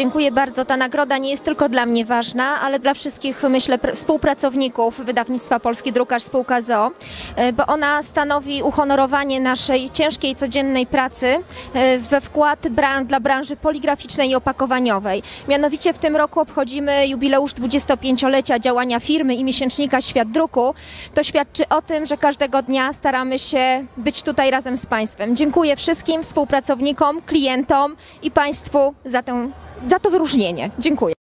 Dziękuję bardzo. Ta nagroda nie jest tylko dla mnie ważna, ale dla wszystkich, myślę, pr- współpracowników wydawnictwa Polski Drukarz Spółka ZOO, e, bo ona stanowi uhonorowanie naszej ciężkiej, codziennej pracy e, we wkład bran- dla branży poligraficznej i opakowaniowej. Mianowicie w tym roku obchodzimy jubileusz 25-lecia działania firmy i miesięcznika Świat Druku. To świadczy o tym, że każdego dnia staramy się być tutaj razem z Państwem. Dziękuję wszystkim współpracownikom, klientom i Państwu za, tę, za to wyróżnienie. Dziękuję.